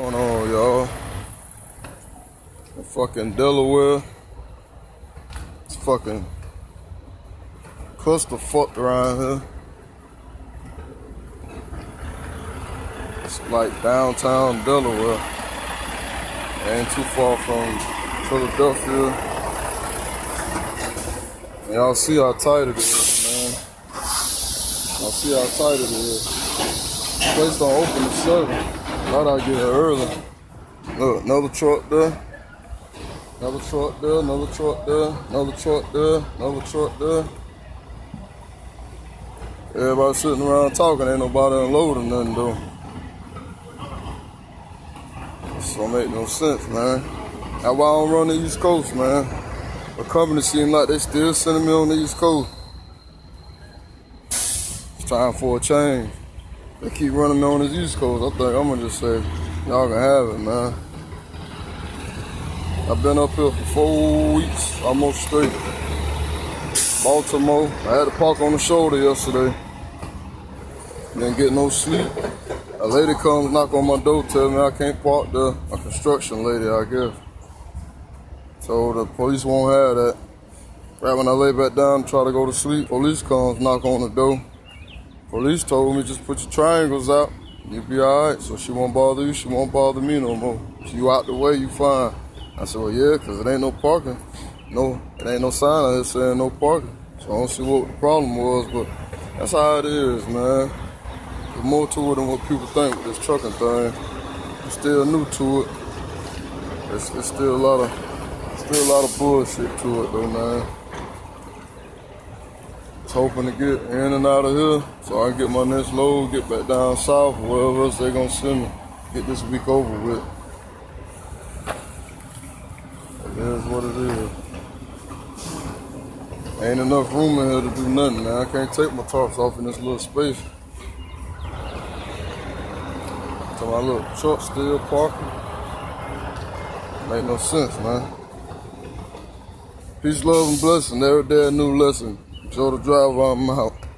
going on, y'all? Fucking Delaware. It's fucking cluster fucked around here. It's like downtown Delaware. Ain't too far from Philadelphia. Y'all see how tight it is, man. Y'all see how tight it is. The Place don't open at 7. Thought I'd get here early. Look, another truck there. Another truck there, another truck there, another truck there, another truck there. Everybody sitting around talking, ain't nobody unloading nothing though. This don't make no sense, man. That's why I don't run the East Coast, man. The company seem like they still sending me on the East Coast. It's time for a change. They keep running on this East Coast. I think I'm gonna just say, y'all can have it, man. I've been up here for four weeks, almost straight. Baltimore. I had to park on the shoulder yesterday. Didn't get no sleep. A lady comes knock on my door, tell me I can't park there. A construction lady, I guess. So the police won't have that. Right when I lay back down, try to go to sleep, police comes, knock on the door. Police told me just put your triangles out. You'll be alright. So she won't bother you. She won't bother me no more. She you out the way, you fine. I said, well, yeah, because it ain't no parking. No, it ain't no sign out here saying no parking. So I don't see what the problem was, but that's how it is, man. There's more to it than what people think with this trucking thing. I'm still new to it. It's, it's still a lot of, still a lot of bullshit to it, though, man hoping to get in and out of here so I can get my next load, get back down south, wherever else they're gonna send me. Get this week over with. It is what it is. Ain't enough room in here to do nothing, man. I can't take my tarps off in this little space. So my little truck still parking. Make no sense, man. Peace, love, and blessing. Every day a new lesson. Show the driver I'm out.